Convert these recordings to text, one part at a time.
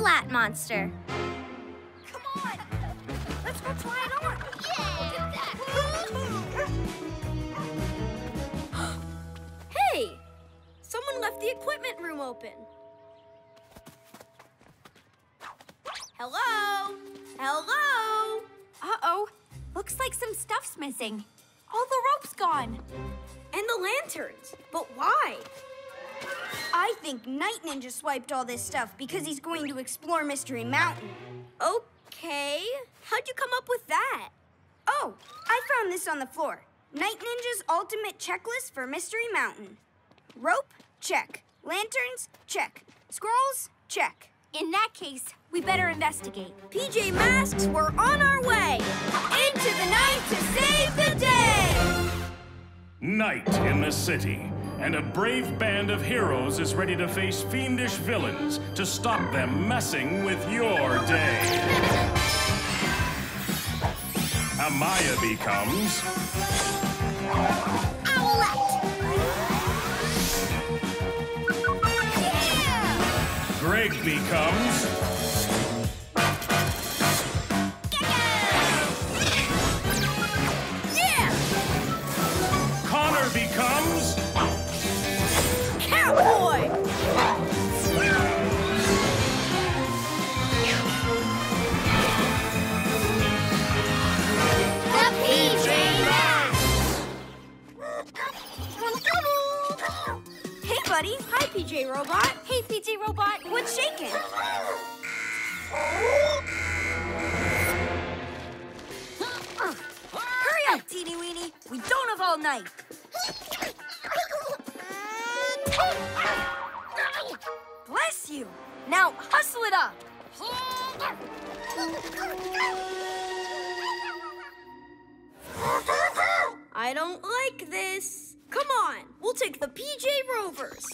Splat Monster. Come on! Let's go try it on! hey! Someone left the equipment room open. Hello? Hello? Uh-oh. Looks like some stuff's missing. All the rope's gone. And the lanterns. But why? I think Night Ninja swiped all this stuff because he's going to explore Mystery Mountain. Okay. How'd you come up with that? Oh, I found this on the floor. Night Ninja's ultimate checklist for Mystery Mountain. Rope, check. Lanterns, check. Scrolls, check. In that case, we better investigate. PJ Masks, we're on our way! Into the night to save the day! Night in the city, and a brave band of heroes is ready to face fiendish villains to stop them messing with your day. Amaya becomes Owlette! Greg becomes Buddy. Hi, PJ Robot. Hey, PJ Robot. What's shaking? Hurry up, teeny weeny. We don't have all night. Bless you. Now hustle it up. I don't like this. Come on, we'll take the PJ Rovers.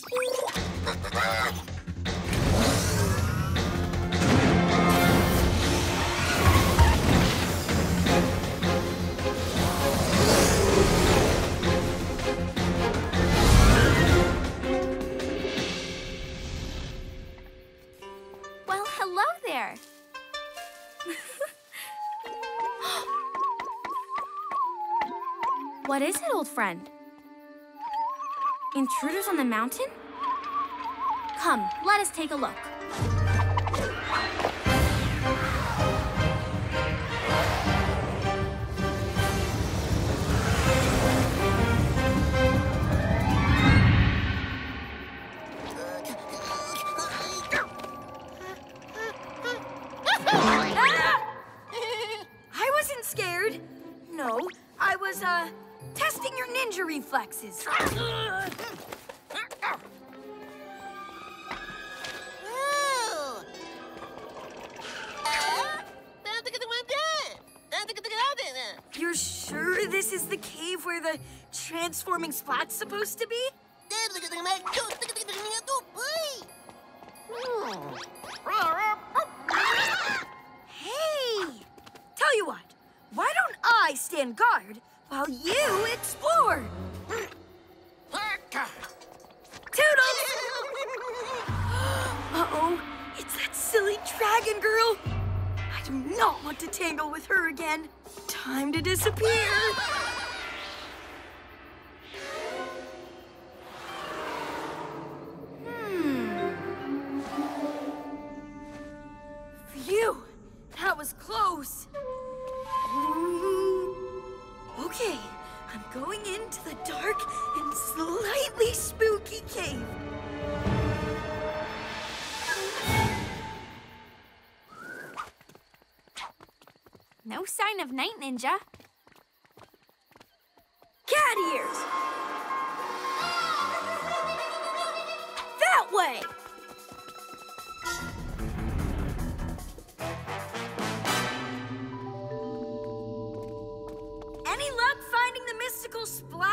Well, hello there. what is it, old friend? Intruders on the mountain? Come, let us take a look. I wasn't scared. No, I was, uh, testing your ninja reflexes. You're sure this is the cave where the transforming splat's supposed to be? Hey! Tell you what, why don't I stand guard while you explore? Toodles! Uh-oh, it's that silly dragon girl. I do not want to tangle with her again. Time to disappear. Hmm. Phew, that was close. Going into the dark and slightly spooky cave. No sign of Night Ninja. Cat ears! That way! The mystical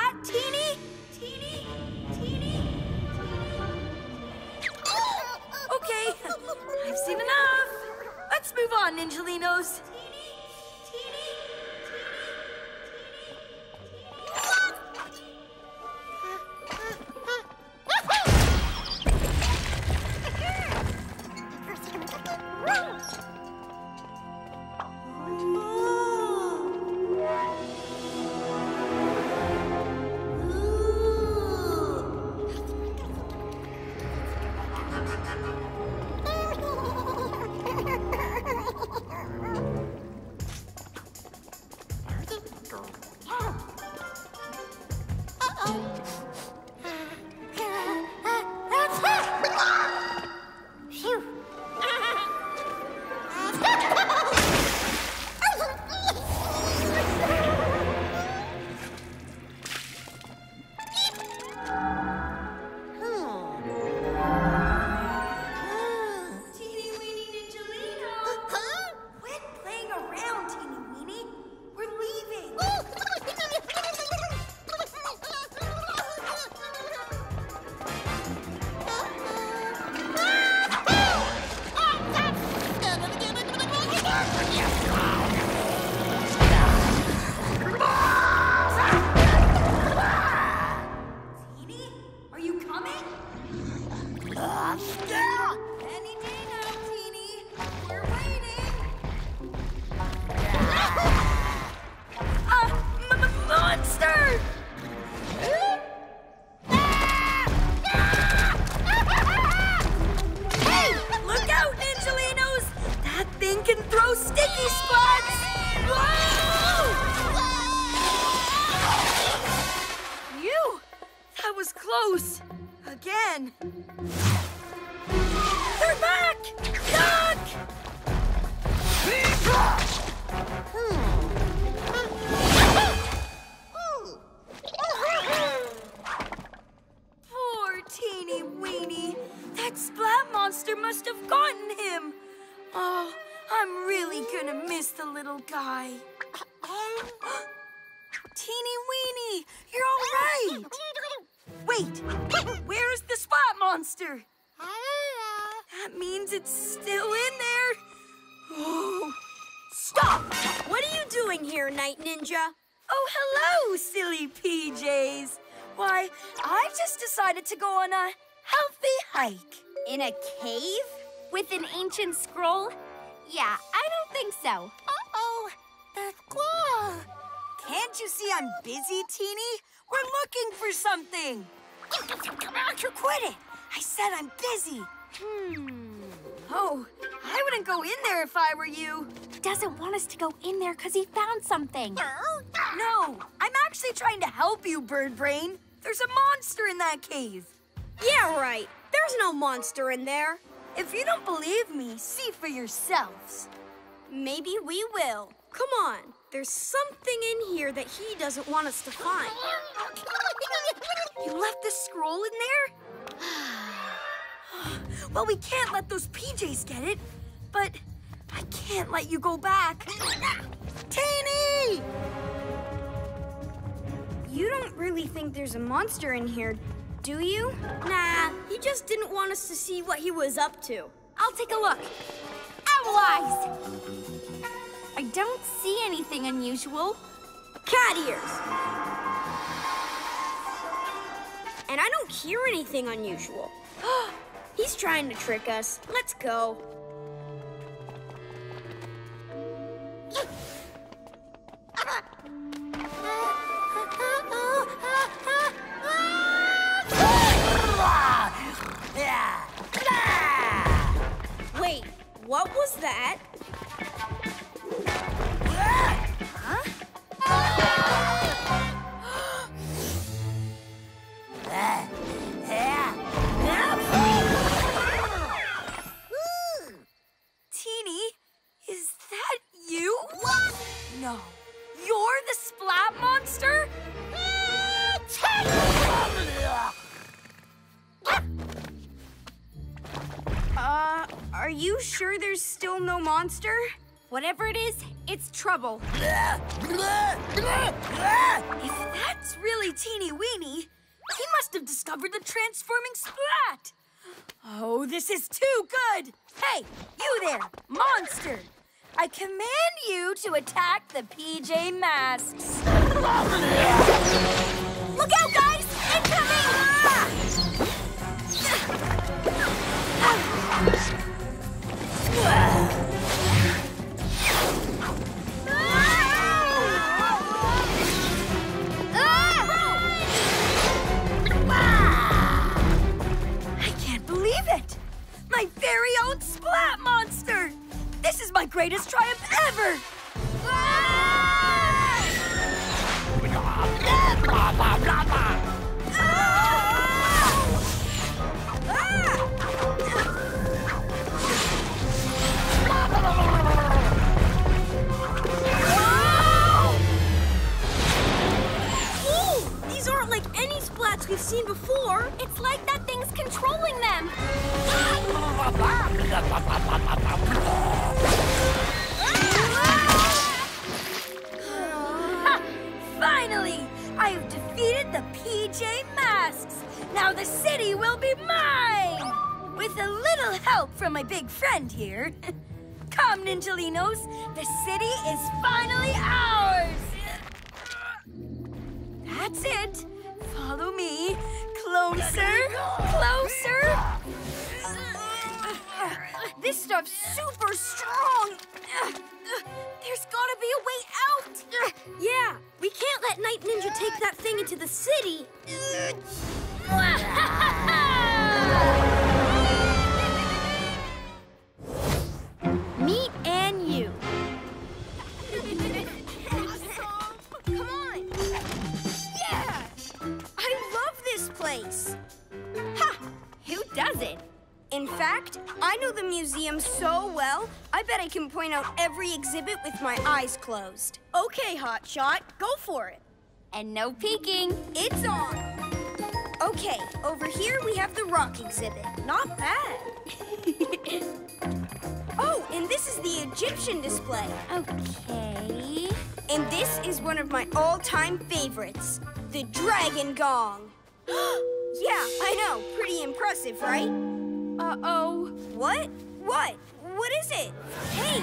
decided to go on a healthy hike. In a cave? With an ancient scroll? Yeah, I don't think so. Uh-oh, the claw. Can't you see I'm busy, Teeny? We're looking for something. Quit it. I said I'm busy. Hmm. Oh, I wouldn't go in there if I were you. He doesn't want us to go in there because he found something. No, I'm actually trying to help you, Bird Brain. There's a monster in that cave. Yeah, right. There's no monster in there. If you don't believe me, see for yourselves. Maybe we will. Come on. There's something in here that he doesn't want us to find. You left the scroll in there? well, we can't let those PJs get it, but I can't let you go back. Teeny! You don't really think there's a monster in here, do you? Nah, he just didn't want us to see what he was up to. I'll take a look. Owl eyes! I don't see anything unusual. Cat ears! And I don't hear anything unusual. He's trying to trick us. Let's go. Trouble. If that's really Teeny Weeny, he must have discovered the transforming splat. Oh, this is too good. Hey, you there, monster. I command you to attack the PJ Masks. Look out, guys! Incoming! Ah! Splat Monster! This is my greatest triumph ever! Ah! Ooh, The city is finally every exhibit with my eyes closed. Okay, Hotshot, go for it. And no peeking. It's on. Okay, over here we have the rock exhibit. Not bad. Oh, and this is the Egyptian display. Okay. And this is one of my all-time favorites, the Dragon Gong. yeah, I know. Pretty impressive, right? Uh-oh. What? What? What is it? Hey,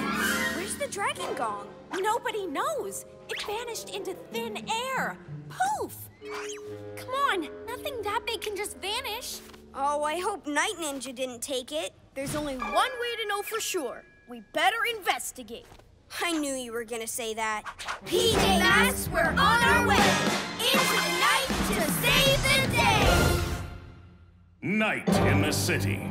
where's the Dragon Gong? Nobody knows. It vanished into thin air. Poof! Come on, nothing that big can just vanish. Oh, I hope Night Ninja didn't take it. There's only one way to know for sure. We better investigate. I knew you were gonna say that. PJ Masks, we're on our way into the night to save the day. Night in the city,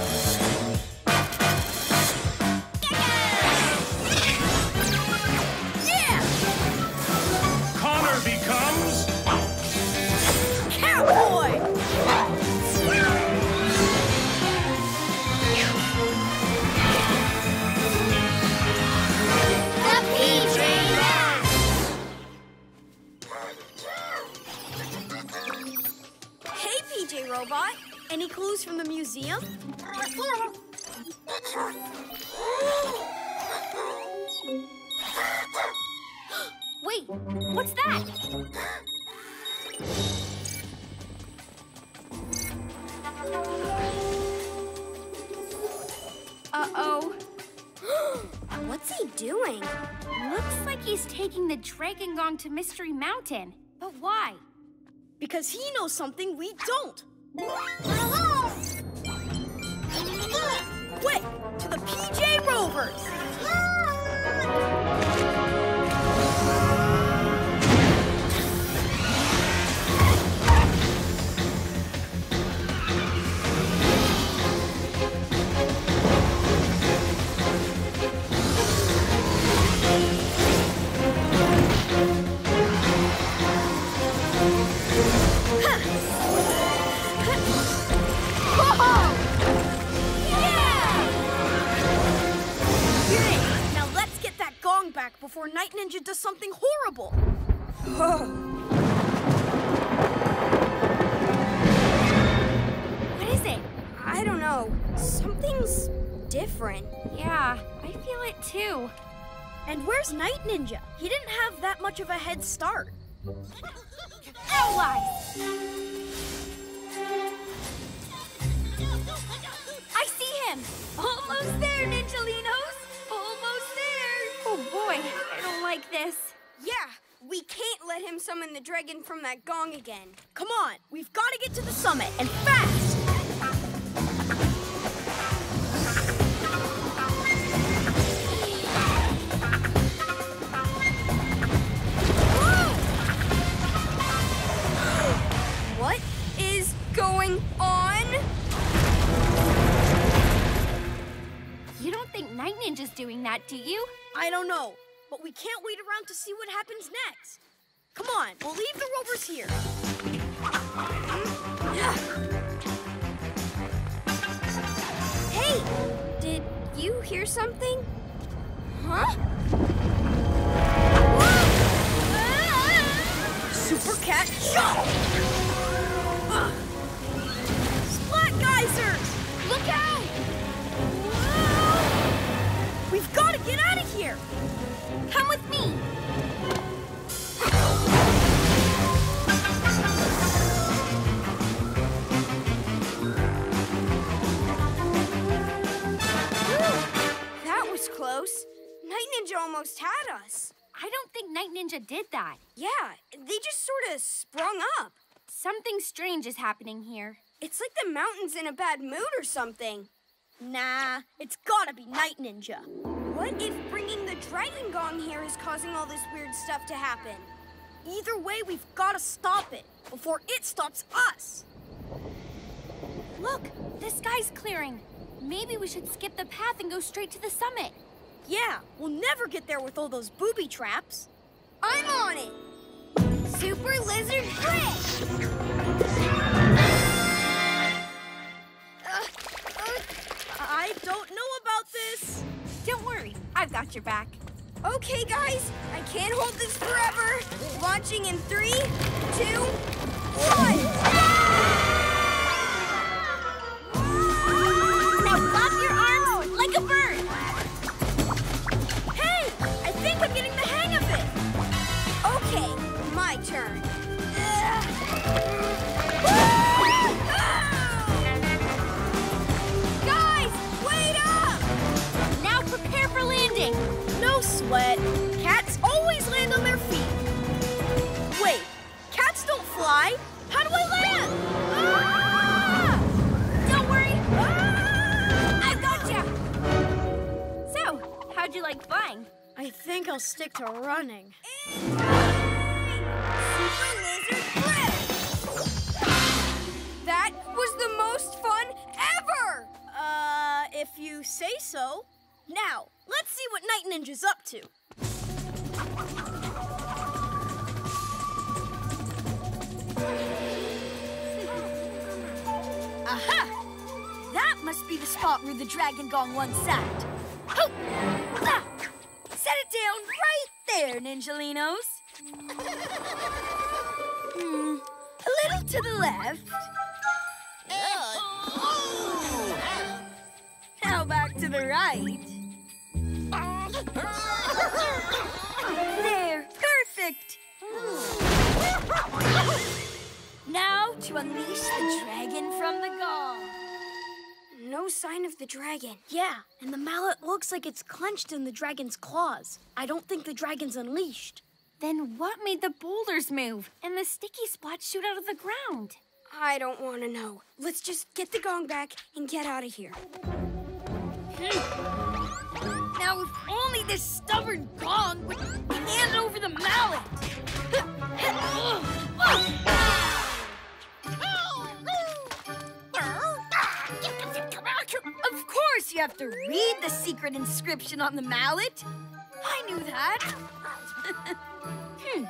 Clues from the museum? Wait, what's that? Uh-oh. What's he doing? Looks like he's taking the Dragon Gong to Mystery Mountain. But why? Because he knows something we don't. Quick, to the PJ Rovers! Before Night Ninja does something horrible. What is it? I don't know. Something's different. Yeah, I feel it too. And where's Night Ninja? He didn't have that much of a head start. Owl eyes! I see him! Almost there, Ninjalinos! I don't like this. Yeah, we can't let him summon the dragon from that gong again. Come on, we've got to get to the summit, and fast! Night Ninja's doing that, do you? I don't know, but we can't wait around to see what happens next. Come on, we'll leave the rovers here. Hey, did you hear something? Huh? Super Cat Jump! Splat geysers! Look out! We've got to get out of here! Come with me. That was close. Night Ninja almost had us. I don't think Night Ninja did that. Yeah, they just sort of sprung up. Something strange is happening here. It's like the mountain's in a bad mood or something. Nah, it's gotta be Night Ninja. What if bringing the dragon gong here is causing all this weird stuff to happen? Either way, we've got to stop it before it stops us. Look, the sky's clearing. Maybe we should skip the path and go straight to the summit. Yeah, we'll never get there with all those booby traps. I'm on it! Super Lizard Grip! Don't know about this. Don't worry, I've got your back. okay, guys, I can't hold this forever. Launching in three, two, one! I think I'll stick to running. Super Lizard Flip! That was the most fun ever! Uh, if you say so. Now, let's see what Night Ninja's up to. Aha! That must be the spot where the Dragon Gong once sat. Hoop! Ah! Set it down right there, Ninjalinos. hmm, a little to the left. Now back to the right. There, perfect. Now to unleash the dragon from the gong. No sign of the dragon. Yeah, and the mallet looks like it's clenched in the dragon's claws. I don't think the dragon's unleashed. Then what made the boulders move and the sticky spots shoot out of the ground? I don't want to know. Let's just get the gong back and get out of here. Hmm. Now, if only this stubborn gong would hand over the mallet. course, you have to read the secret inscription on the mallet. I knew that. hmm.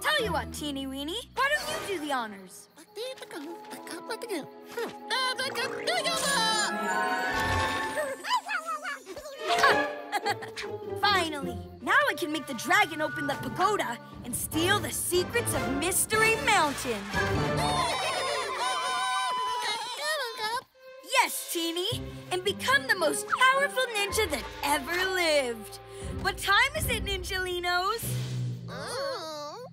Tell you what, Teeny Weeny, why don't you do the honors? Finally, now I can make the dragon open the pagoda and steal the secrets of Mystery Mountain. Yes, Teeny, and become the most powerful ninja that ever lived. What time is it, Ninjalinos? Oh,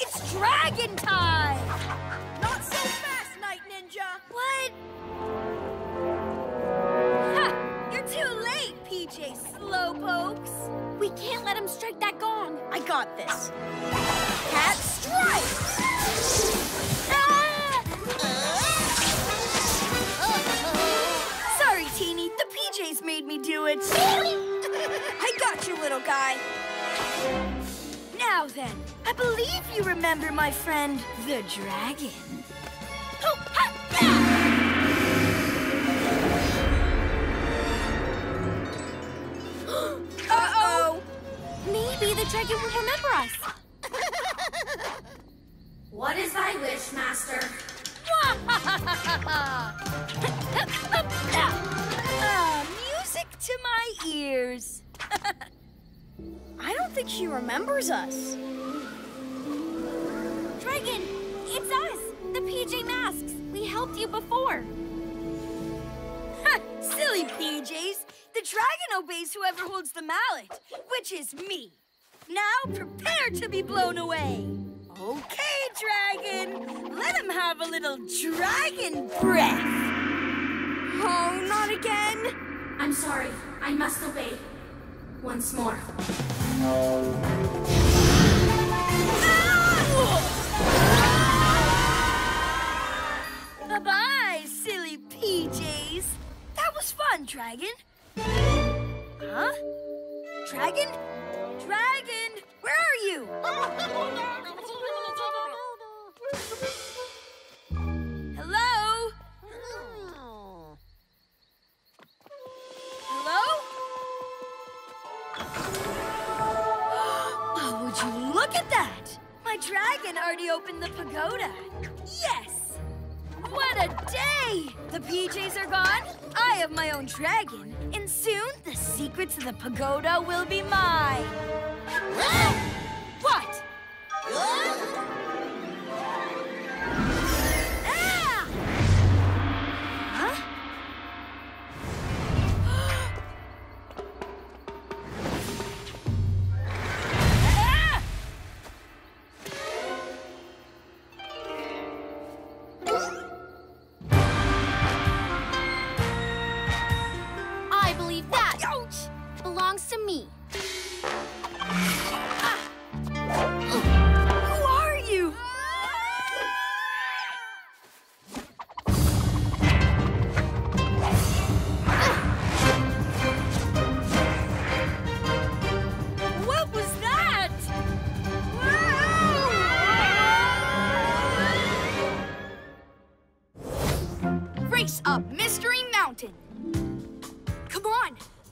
it's dragon time! Not so fast, Night Ninja! What? Ha! You're too late, PJ Slowpokes! We can't let him strike that gong. I got this. cat strike! Made me do it. I got you, little guy. Now then, I believe you remember my friend, the dragon. Oh, ha, ah! Uh-oh. Maybe the dragon will remember us. What is thy wish, Master? Music to my ears. I don't think she remembers us. Dragon, it's us, the PJ Masks. We helped you before. Silly PJs. The dragon obeys whoever holds the mallet, which is me. Now prepare to be blown away. Okay, dragon. Let him have a little dragon breath. Oh, not again. I'm sorry. I must obey. Once more. Bye-bye, silly PJs. That was fun, Dragon. Huh? Dragon? Dragon, where are you? look at that? My dragon already opened the pagoda. Yes! What a day! The PJs are gone. I have my own dragon. And soon, the secrets of the pagoda will be mine. what?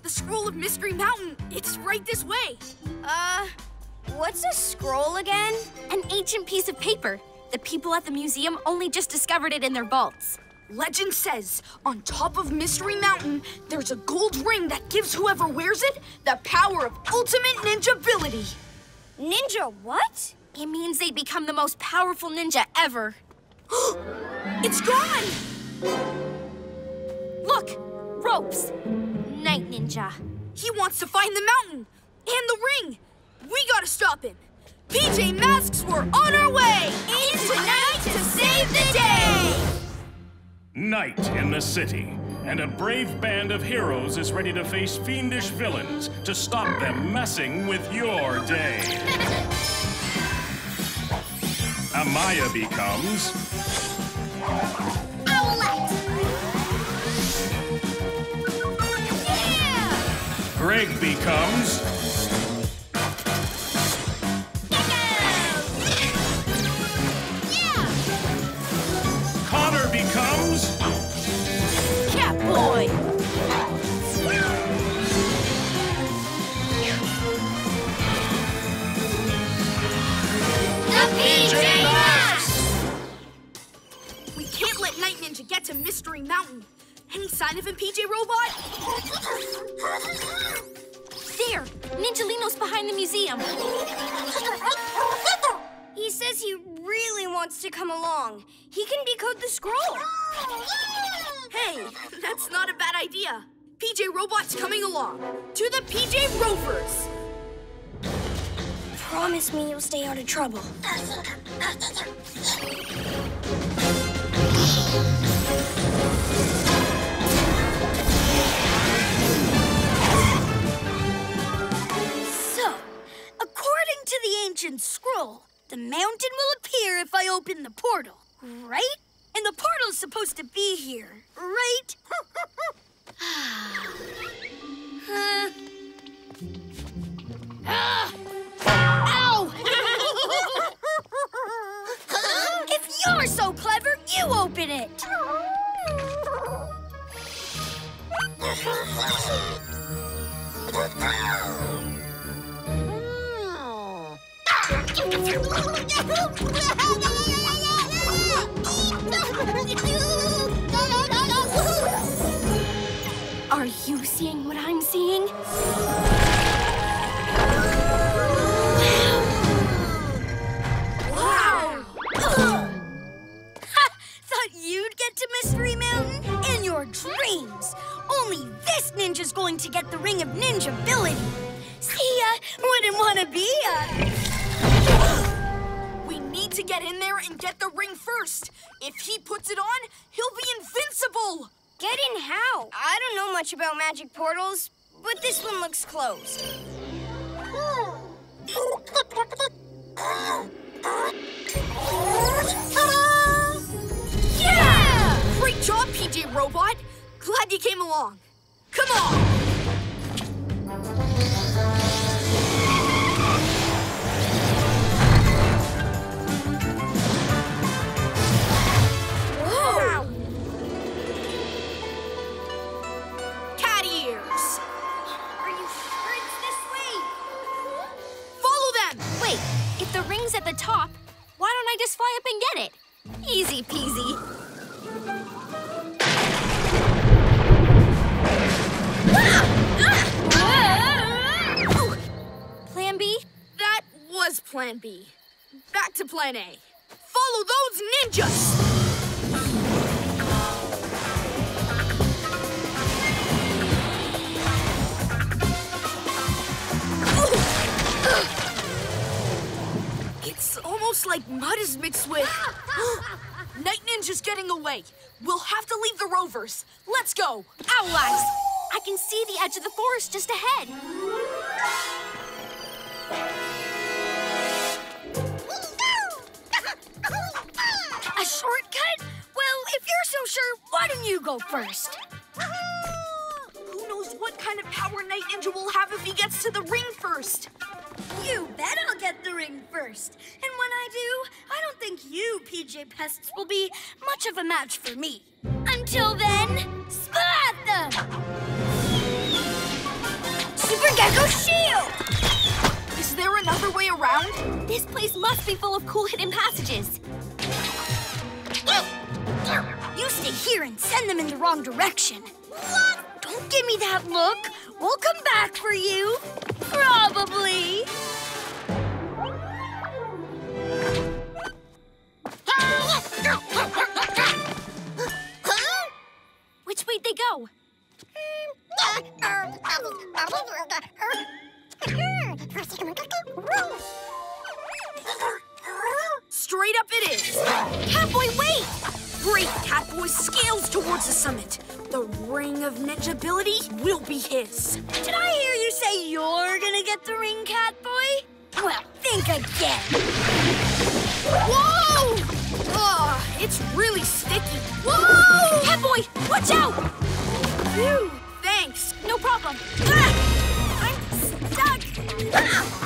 The scroll of Mystery Mountain. It's right this way. Uh, what's a scroll again? An ancient piece of paper. The people at the museum only just discovered it in their vaults. Legend says on top of Mystery Mountain, there's a gold ring that gives whoever wears it the power of ultimate ninja ability. Ninja what? It means they become the most powerful ninja ever. It's gone! Look, ropes. Night ninja. He wants to find the mountain and the ring. We gotta stop him. PJ Masks, we're on our way into night to save the day. Night in the city, and a brave band of heroes is ready to face fiendish villains to stop them messing with your day. Amaya becomes Greg becomes Connor becomes Catboy. The PJ Masks! We can't let Night Ninja get to Mystery Mountain. Any sign of him, PJ Robot? There, Ninjalino's behind the museum. He says he really wants to come along. He can decode the scroll. Hey, that's not a bad idea. PJ Robot's coming along. To the PJ Rovers. Promise me you'll stay out of trouble. To the ancient scroll, The mountain will appear if I open the portal, right? And the portal's supposed to be here, right? Ow! if you're so clever, you open it. Are you seeing what I'm seeing? Wow! Thought you'd get to Mystery Mountain in your dreams. Only this ninja's going to get the Ring of Ninja Ability. See ya, wouldn't want to be ya. To get in there and get the ring first. If he puts it on, he'll be invincible. Get in how? I don't know much about magic portals, but this one looks closed. Yeah! Great job, PJ Robot. Glad you came along. Come on. At the top, why don't I just fly up and get it? Easy peasy. Plan B? That was Plan B. Back to Plan A. Follow those ninjas. Like mud is mixed with. Night Ninja's getting away. We'll have to leave the rovers. Let's go. Owleyes! I can see the edge of the forest just ahead. A shortcut? Well, if you're so sure, why don't you go first? Who knows what kind of power Night Ninja will have if he gets to the ring first? You bet I'll get the ring first. And when I do, I don't think you, PJ Pests, will be much of a match for me. Until then, splat them! Super Gekko Shield! Is there another way around? This place must be full of cool hidden passages. You stay here and send them in the wrong direction. What? Don't give me that look. We'll come back for you. Probably. Which way'd they go? Straight up it is. Catboy, wait! Great Catboy scales towards the summit. The ring of ninja will be his. Did I hear you say you're gonna get the ring, Catboy? Well, think again. Whoa! Ah, it's really sticky. Whoa! Catboy, watch out! Phew, thanks. No problem. Ah! I'm stuck. Ah!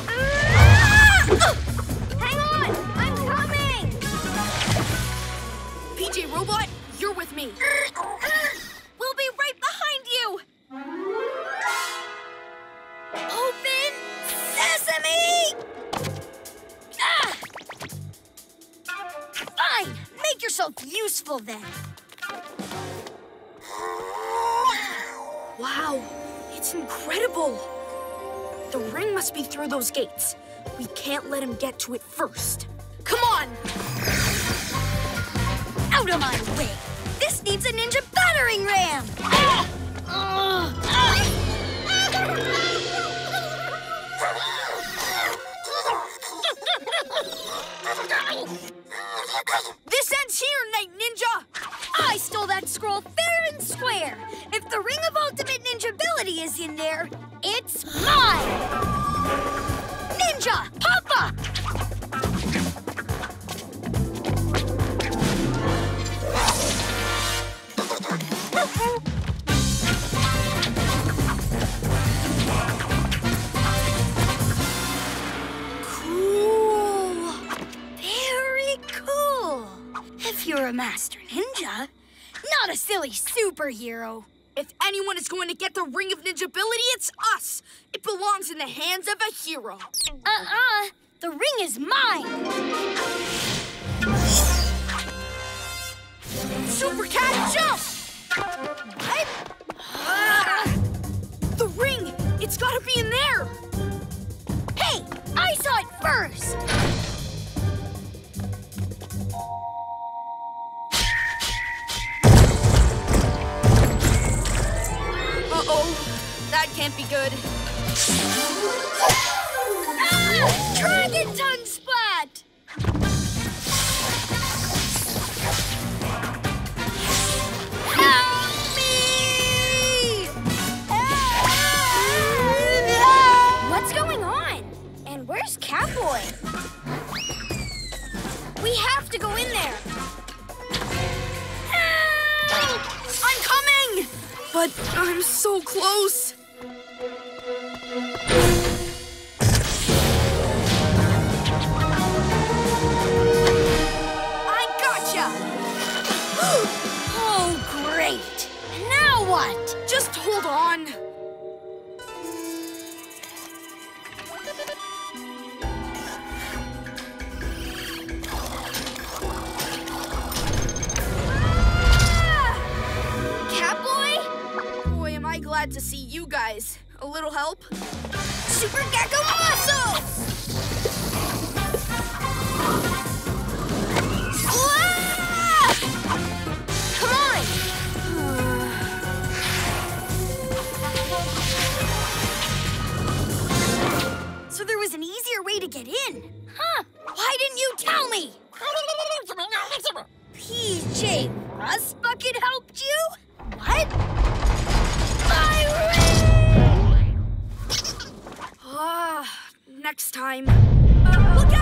Hang PJ Robot, you're with me. We'll be right behind you! Open sesame! Ah! Fine. Make yourself useful then. Wow, it's incredible. The ring must be through those gates. We can't let him get to it first. Come on! Out of my way. This needs a ninja battering ram. This ends here, Night Ninja! I stole that scroll fair and square. If the Ring of Ultimate Ninja Ability is in there, it's mine. Ninja, Papa! Master ninja, not a silly superhero. If anyone is going to get the Ring of Ninja Ability, it's us. It belongs in the hands of a hero. Uh-uh. The ring is mine. Super Cat Jump! What? Ah! The ring! It's gotta be in there! Hey, I saw it first. Uh-oh. That can't be good. Ah! Dragon tongue splat! Help me! What's going on? And where's Catboy? We have to go in there. But I'm so close. I gotcha! Oh, great. Now what? Just hold on. Glad to see you guys. A little help? Super Gekko Muscle! Come on! So there was an easier way to get in. Huh? Why didn't you tell me? PJ Rustbucket helped you? What? Next time. Uh, Look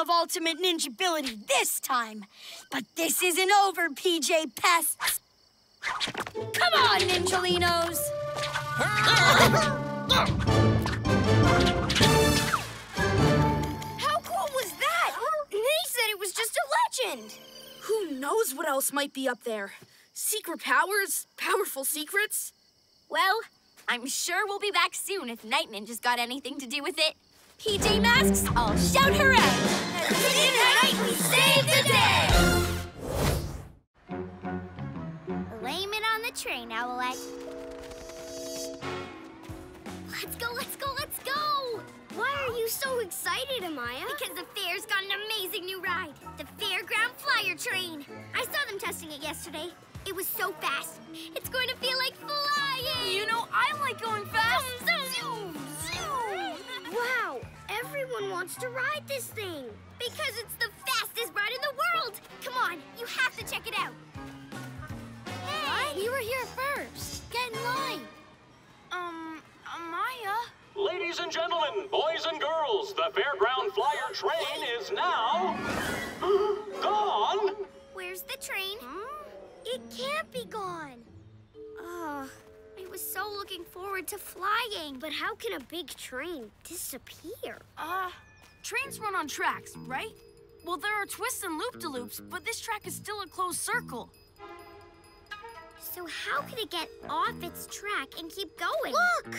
of Ultimate Ninja Ability this time, but this isn't over, PJ Pests. Come on, Ninjalinos! How cool was that? They said it was just a legend. Who knows what else might be up there? Secret powers? Powerful secrets? Well, I'm sure we'll be back soon if Night Ninja's got anything to do with it. PJ Masks, I'll shout her out. Tonight we save the day! Blame it on the train, Owlette. Let's go, let's go, let's go! Why are you so excited, Amaya? Because the fair's got an amazing new ride, the Fairground Flyer Train. I saw them testing it yesterday. It was so fast. It's going to feel like flying! You know, I like going fast. Zoom, zoom! Wow, everyone wants to ride this thing. Because it's the fastest ride in the world! Come on, you have to check it out. Hey! You were here first. Get in line. Um, Amaya? Ladies and gentlemen, boys and girls, the Fairground Flyer train is now gone. Where's the train? It can't be gone. Ugh. I was so looking forward to flying. But how can a big train disappear? Uh, trains run on tracks, right? Well, there are twists and loop-de-loops, but this track is still a closed circle. So how could it get off its track and keep going? Look!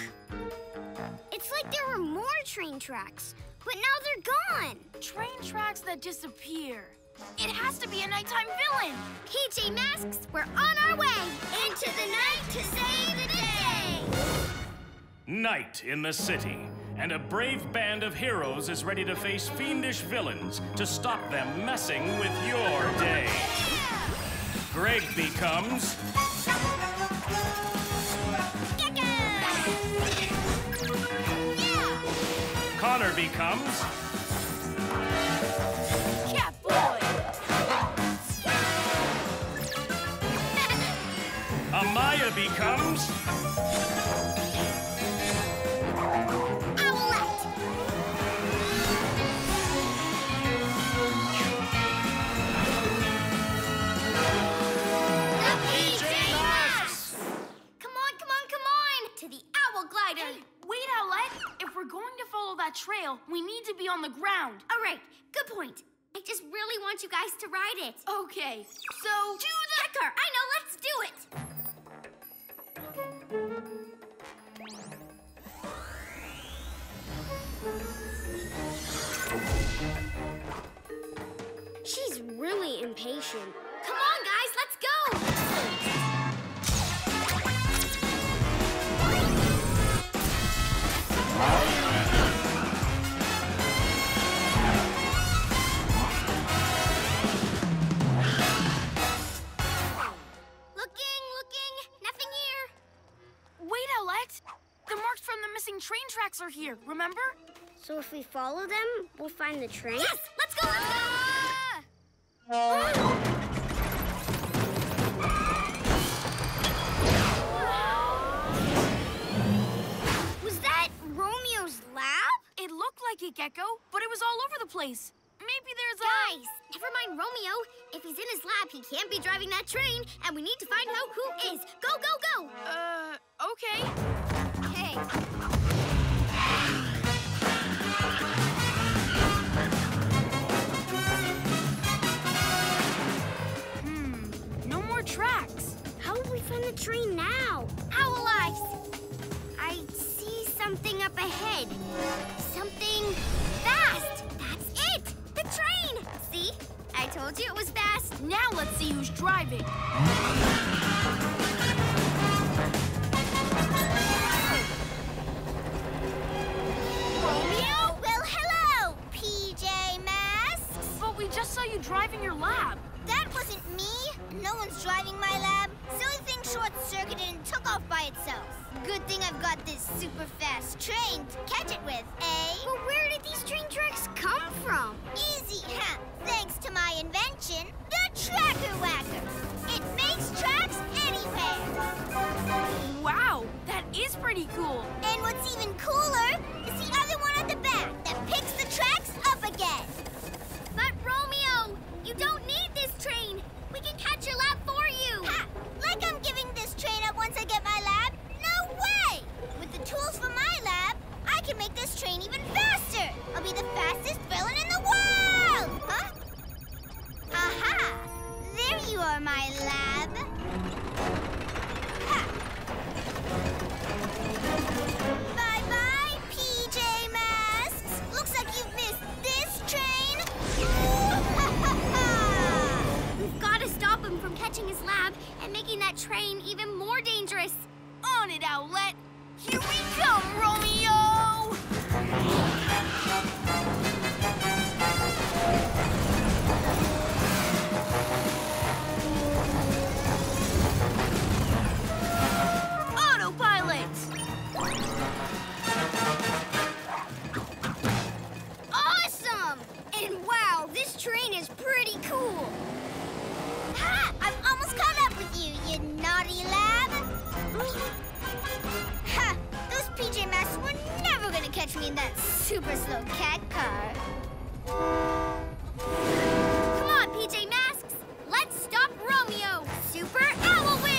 It's like there were more train tracks, but now they're gone. Train tracks that disappear. It has to be a nighttime villain. PJ Masks, we're on our way into the night to save the day. Night in the city, and a brave band of heroes is ready to face fiendish villains to stop them messing with your day. Greg becomes Connor becomes follow that trail, we need to be on the ground. All right, good point. I just really want you guys to ride it. Okay, so To the car! I know, let's do it! Really impatient. Come on, guys, let's go! Looking, looking, nothing here. wait, Owlette. The marks from the missing train tracks are here, remember? So if we follow them, we'll find the train? Yes! Let's go, let's go! Was that Romeo's lab? It looked like it, Gekko, but it was all over the place. Maybe there's a... Guys, never mind Romeo. If he's in his lab, he can't be driving that train, and we need to find out who is. Go, go, go! Uh, okay. Hey. Find the train now? Owl eyes! I see something up ahead. Something fast! That's it! The train! See? I told you it was fast. Now let's see who's driving. Romeo? Well, hello, PJ Masks. But we just saw you driving your lab. Wasn't me. No one's driving my lab. Silly thing short-circuited and took off by itself. Good thing I've got this super fast train to catch it with, eh? But where did these train tracks come from? Easy, huh? Thanks to my invention, the Tracker Whacker. It makes tracks anywhere. Wow, that is pretty cool. And what's even cooler is the other the We can catch your lab for you. Ha! Like I'm giving this train up once I get my lab? No way! With the tools from my lab, I can make this train even faster. I'll be the fastest villain in the world. Huh? Aha! There you are, my lab. His lab and making that train even more dangerous. On it, Owlette. Here we come, Romeo! You, naughty lab. ha! Those PJ Masks were never gonna catch me in that super slow cat car. Come on, PJ Masks! Let's stop Romeo! Super Owl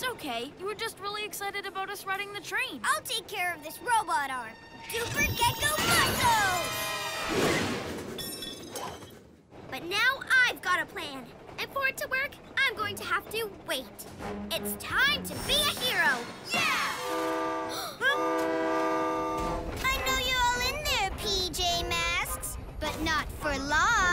It's okay. You were just really excited about us riding the train. I'll take care of this robot arm. Super Gekko Muscle! But now I've got a plan. And for it to work, I'm going to have to wait. It's time to be a hero. Yeah! I know you're all in there, PJ Masks, but not for long.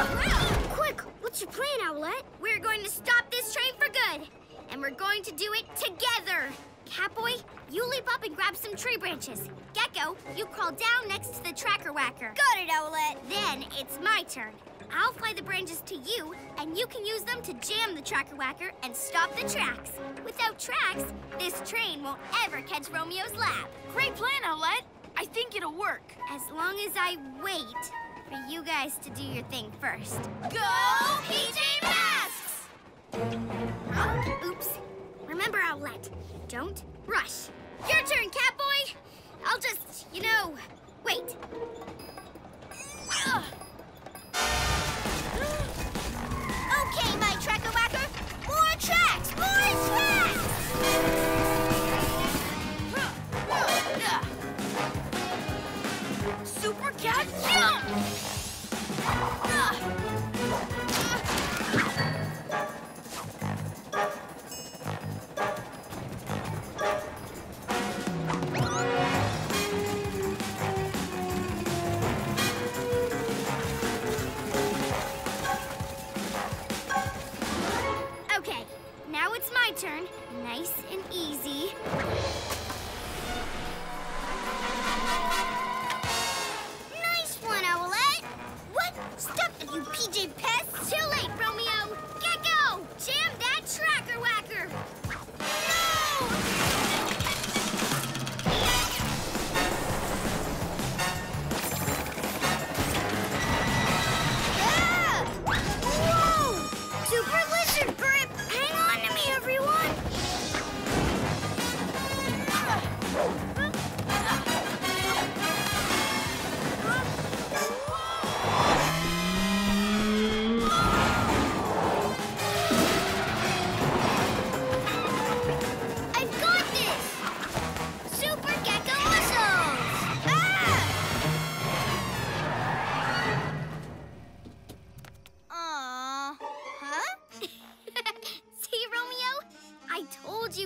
Quick, what's your plan, Owlette? We're going to stop this train for good. And we're going to do it together. Catboy, you leap up and grab some tree branches. Gekko, you crawl down next to the tracker whacker. Got it, Owlette. Then it's my turn. I'll fly the branches to you, and you can use them to jam the tracker whacker and stop the tracks. Without tracks, this train won't ever catch Romeo's lab. Great plan, Owlette. I think it'll work. As long as I wait for you guys to do your thing first. Go, PJ Masks! Oops. Remember, Owlette, don't rush. Your turn, Catboy! I'll just, you know, wait. Okay, my Super Cat Jump! Okay, now it's my turn. Nice and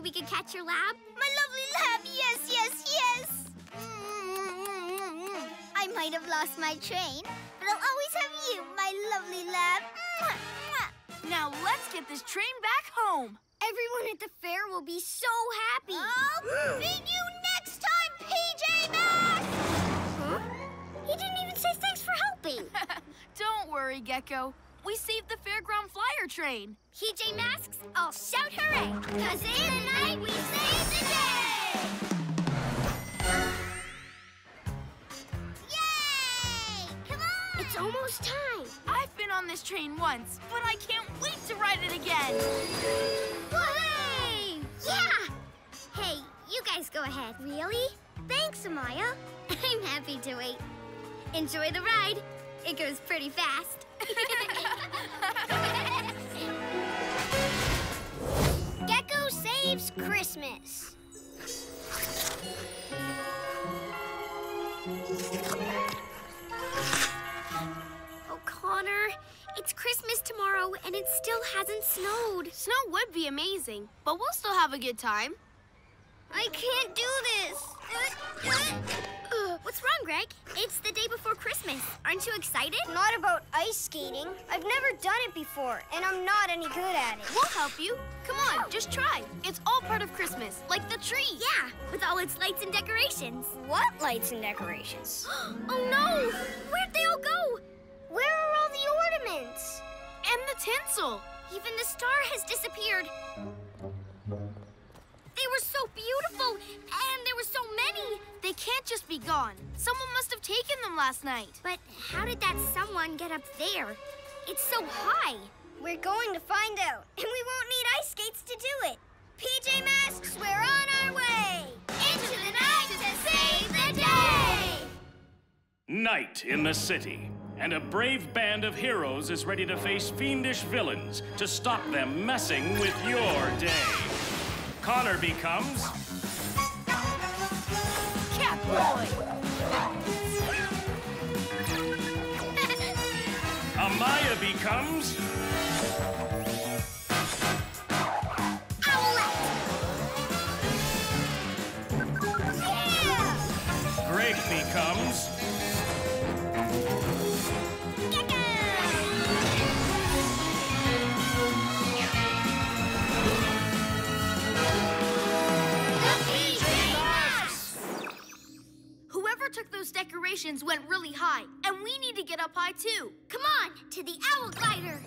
we could catch your lab. My lovely lab, yes, yes, yes! I might have lost my train, but I'll always have you, my lovely lab. Mwah, mwah. Now let's get this train back home. Everyone at the fair will be so happy. I'll meet you next time, PJ Masks! Huh? He didn't even say thanks for helping. Don't worry, Gekko. We saved the fairground flyer train. PJ Masks, I'll shout hooray! Cause in the night we save the day! Yay! Come on! It's almost time. I've been on this train once, but I can't wait to ride it again. Hooray! Yeah! Hey, you guys go ahead. Really? Thanks, Amaya. I'm happy to wait. Enjoy the ride. It goes pretty fast. Gekko saves Christmas. Oh, Connor, it's Christmas tomorrow and it still hasn't snowed. Snow would be amazing, but we'll still have a good time. I can't do this. What's wrong, Greg? It's the day before Christmas. Aren't you excited? Not about ice skating. I've never done it before, and I'm not any good at it. We'll help you. Come on, just try. It's all part of Christmas, like the tree. Yeah, with all its lights and decorations. What lights and decorations? oh no! Where'd they all go? Where are all the ornaments? And the tinsel. Even the star has disappeared. They were so beautiful, and there were so many. They can't just be gone. Someone must have taken them last night. But how did that someone get up there? It's so high. We're going to find out, and we won't need ice skates to do it. PJ Masks, we're on our way! Into the night to save the day! Night in the city, and a brave band of heroes is ready to face fiendish villains to stop them messing with your day. Connor becomes Catboy! Amaya becomes decorations went really high, and we need to get up high too. Come on, to the owl glider.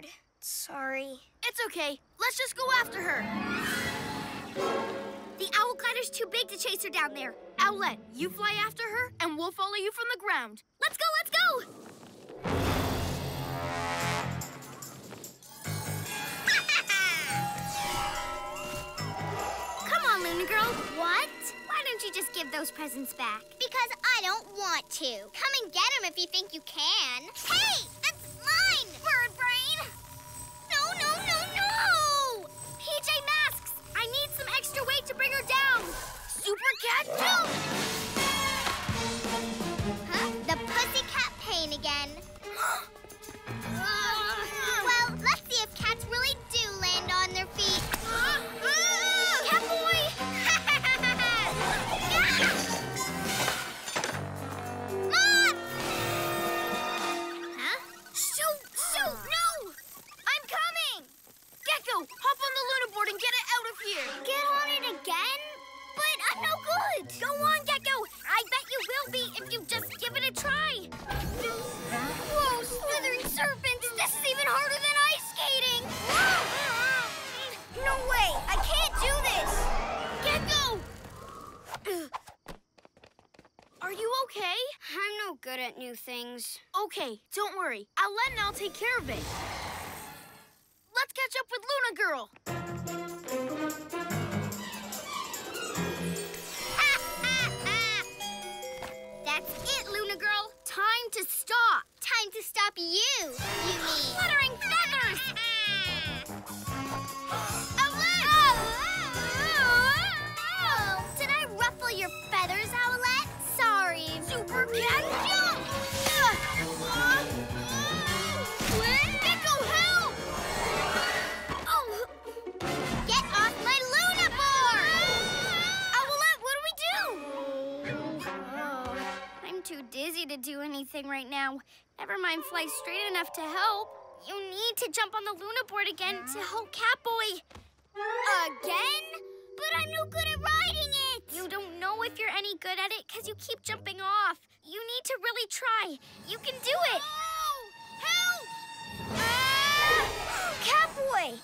Luna. Sorry. It's okay. Let's just go after her. The owl glider's too big to chase her down there. Owlette, you fly after her, and we'll follow you from the ground. Let's go, let's go! Come on, Luna Girl. What? Why don't you just give those presents back? Because I don't want to. Come and get them if you think you can. Hey, mine, bird brain. No, no, no, no! PJ Masks, I need some extra weight to bring her down. Super Cat Jump! Huh? The pussycat pain again. Oh. will be if you just give it a try. Whoa, slithering serpents! This is even harder than ice skating! No way! I can't do this! Gekko! Are you okay? I'm no good at new things. Okay, don't worry. I'll let and I'll take care of it. Let's catch up with Luna Girl. To stop you, you mean. Fluttering feathers! Oh, Owlette! Oh, oh, oh, Did I ruffle your feathers, Owlette? Sorry. Super cat to do anything right now. Never mind fly straight enough to help. You need to jump on the Luna board again to help Catboy. Again? But I'm no good at riding it! You don't know if you're any good at it because you keep jumping off. You need to really try. You can do it. Help! Ah! Catboy!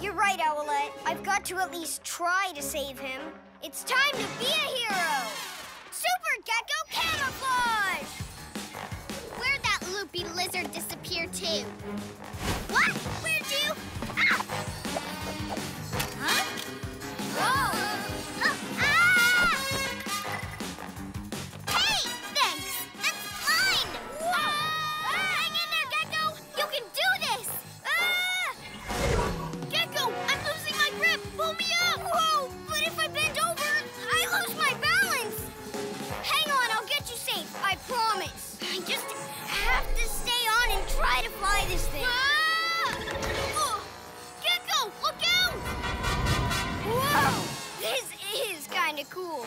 You're right, Owlette. I've got to at least try to save him. It's time to be a hero! Super Gekko Camouflage! Disappear kind of cool.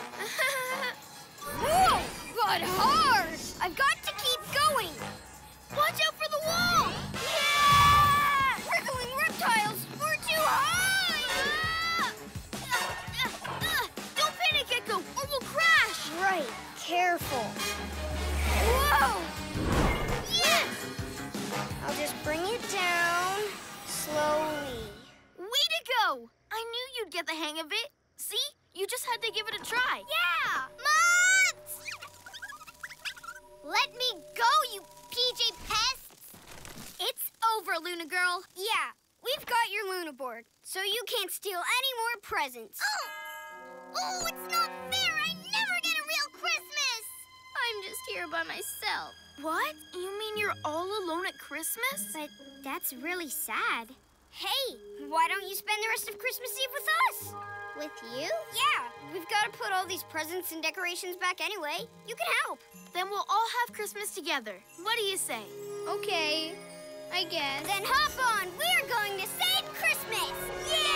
Whoa! But hard! I've got to keep going. Watch out for the wall! Yeah! Wriggling reptiles! We're too high! Ah! Don't panic, Gekko, or we'll crash. Right, careful. Whoa! Yes! I'll just bring it down slowly. Way to go! I knew you'd get the hang of it. See? You just had to give it a try. Yeah! Moths! Let me go, you PJ pests! It's over, Luna Girl. Yeah, we've got your Luna board, so you can't steal any more presents. Oh! Oh, it's not fair! I never get a real Christmas! I'm just here by myself. What? You mean you're all alone at Christmas? But that's really sad. Hey, why don't you spend the rest of Christmas Eve with us? With you? Yeah, we've got to put all these presents and decorations back anyway. You can help. Then we'll all have Christmas together. What do you say? Okay, I guess. Then hop on. We're going to save Christmas. Yay!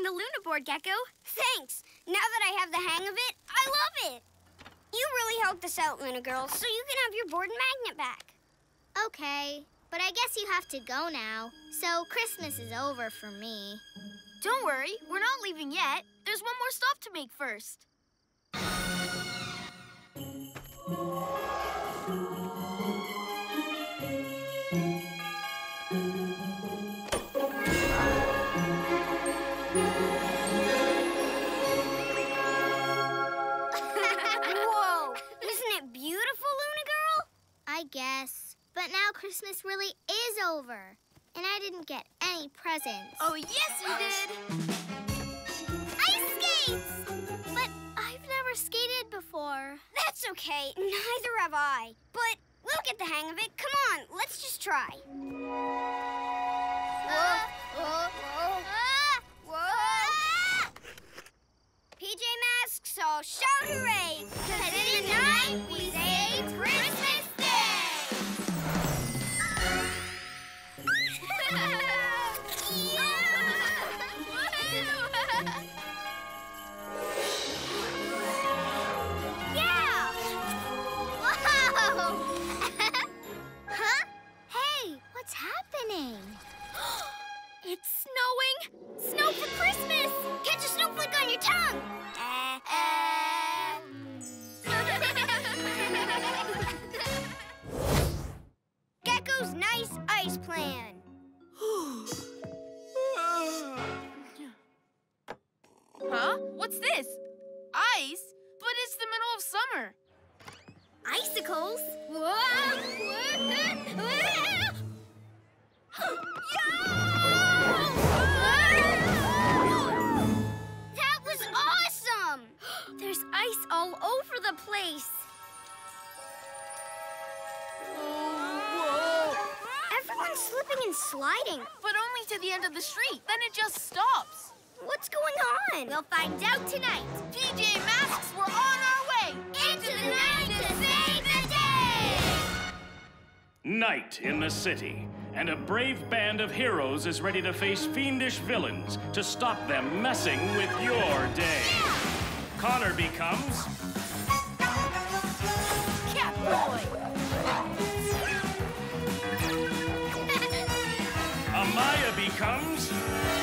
Good the Luna board, Gekko. Thanks. Now that I have the hang of it, I love it. You really helped us out, Luna Girl, so you can have your board and magnet back. Okay, but I guess you have to go now. So Christmas is over for me. Don't worry, we're not leaving yet. There's one more stop to make first. But now Christmas really is over. And I didn't get any presents. Oh, yes, you did. Ice skates! But I've never skated before. That's okay. Neither have I. But we'll get the hang of it. Come on, let's just try. Whoa, whoa, whoa. Whoa. PJ Masks all shout hooray! Cause tonight we say Christmas happening? it's snowing! Snow for Christmas! Catch a snowflake on your tongue! Uh, uh. Gekko's nice ice plan. Huh? What's this? Ice? But it's the middle of summer. Icicles? That was awesome! There's ice all over the place. Everyone's slipping and sliding. But only to the end of the street. Then it just stops. What's going on? We'll find out tonight. PJ Masks, we're on our way! Into the night to save the day! Night in the city, and a brave band of heroes is ready to face fiendish villains to stop them messing with your day. Connor becomes Catboy! Amaya becomes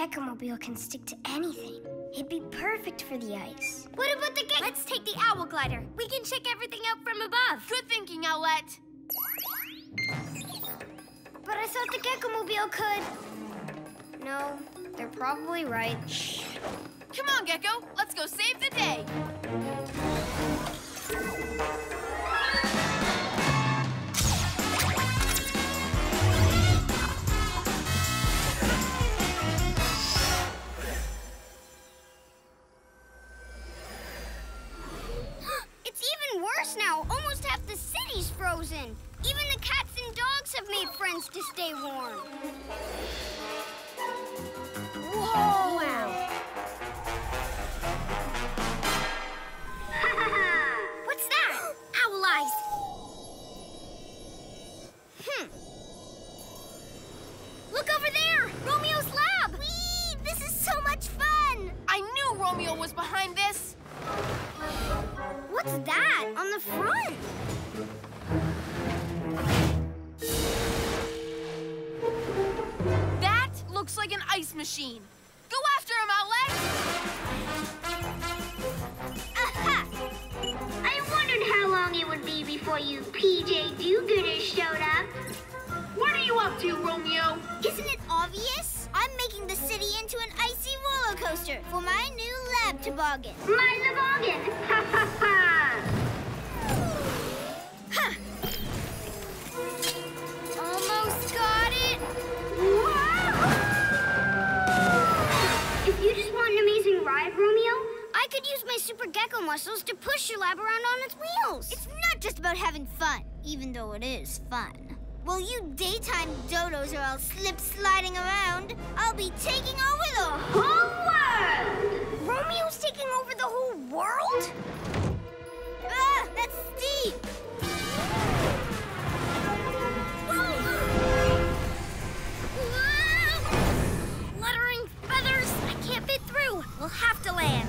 The Gekko-mobile can stick to anything. It'd be perfect for the ice. What about the Gekko? Let's take the Owl Glider. We can check everything out from above. Good thinking, Owlette. But I thought the Gekko-mobile could. No, they're probably right. Shh. Come on, Gekko. Let's go save the day. And have made friends to stay warm. Whoa! Wow. What's that? Owl eyes. Hmm. Look over there! Romeo's lab! Whee! This is so much fun! I knew Romeo was behind this. What's that on the front? Machine. Go after him, Owlette. Aha! I wondered how long it would be before you PJ Do-Gooders showed up. What are you up to, Romeo? Isn't it obvious? I'm making the city into an icy roller coaster for my new lab toboggan. My toboggan! Ha ha ha! Could use my super Gekko muscles to push your lab around on its wheels. It's not just about having fun, even though it is fun. While you daytime dodos are all slip sliding around, I'll be taking over the whole world! Romeo's taking over the whole world? Ah, that's steep! Fluttering feathers! I can't fit through! We'll have to land!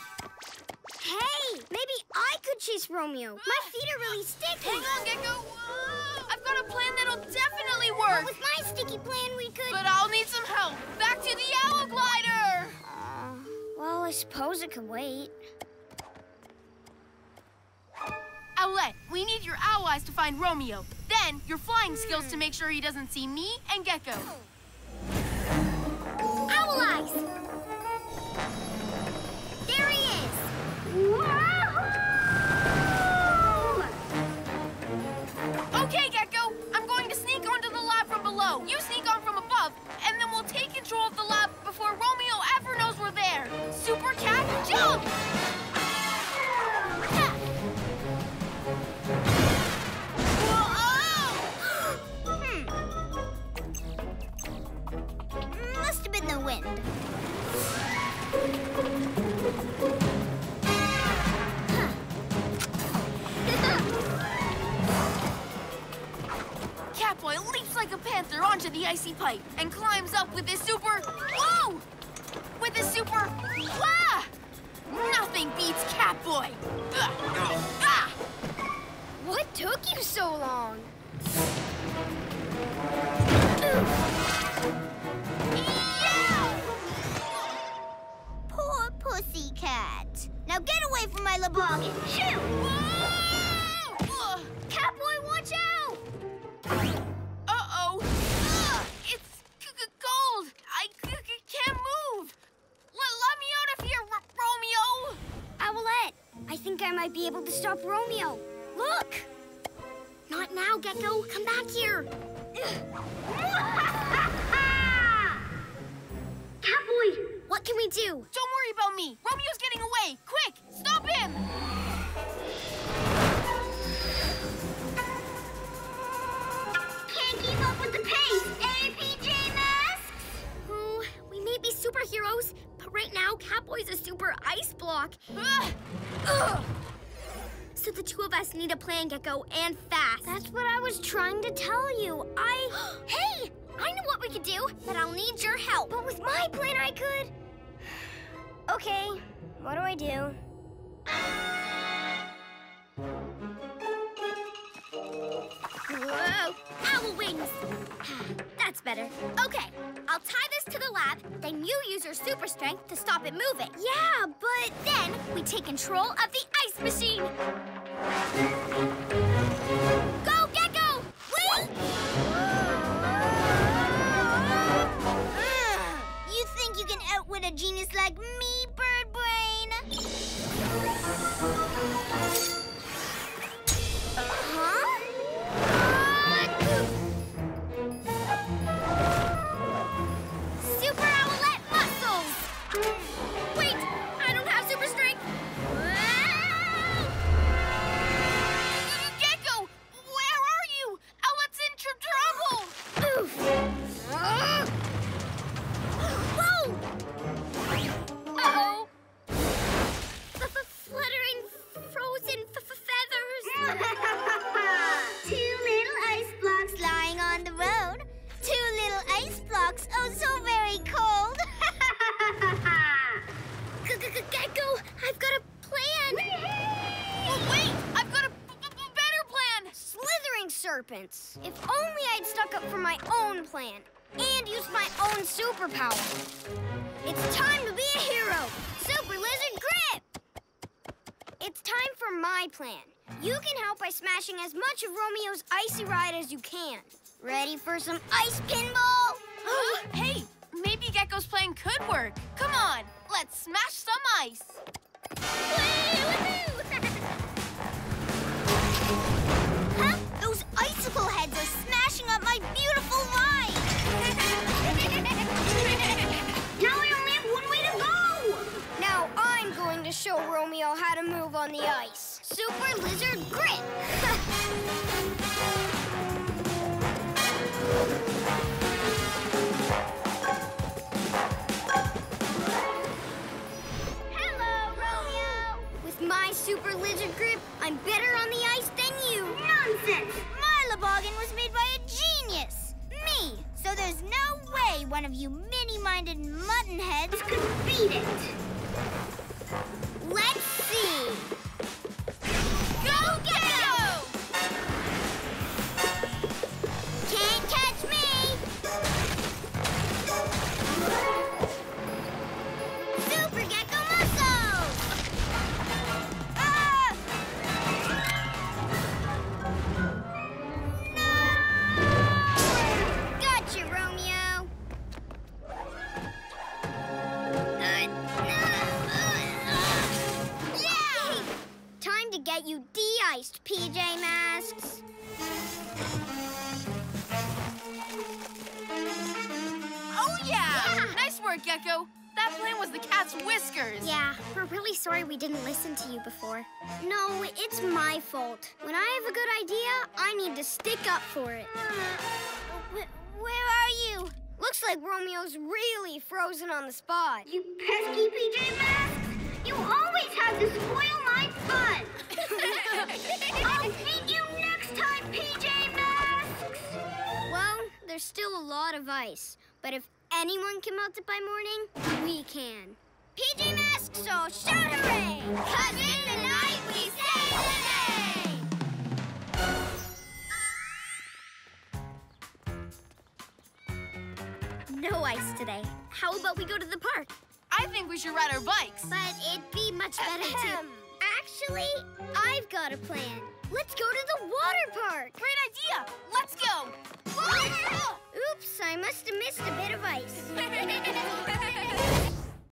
Hey, maybe I could chase Romeo. My feet are really sticky. Hang on, Gekko. Whoa. I've got a plan that'll definitely work. With my sticky plan, we could... But I'll need some help. Back to the owl glider. Uh, well, I suppose it could wait. Owlette, we need your owl eyes to find Romeo. Then, your flying skills to hmm. make sure he doesn't see me and Gekko. Okay, what do I do? Whoa! Owl wings! That's better. Okay, I'll tie this to the lab, then you use your super strength to stop it moving. Yeah, but... Then we take control of the ice machine! Ready for some ice pinball? hey, maybe Gekko's plan could work. Come on, let's smash some ice. huh? Those icicle heads are smashing up my beautiful line. now I only have one way to go. Now I'm going to show Romeo how to move on the ice. Super Lizard Grip. before. No, it's my fault. When I have a good idea, I need to stick up for it. Uh, wh- where are you? Looks like Romeo's really frozen on the spot. You pesky PJ Masks! You always have to spoil my fun! I'll hate you next time, PJ Masks! Well, there's still a lot of ice, but if anyone can melt it by morning, we can. PJ Masks, so shout hooray! Cause in the night we save the day! No ice today. How about we go to the park? I think we should ride our bikes. But it'd be much better to... Actually, I've got a plan. Let's go to the water park. Great idea. Let's go. Oops, I must have missed a bit of ice.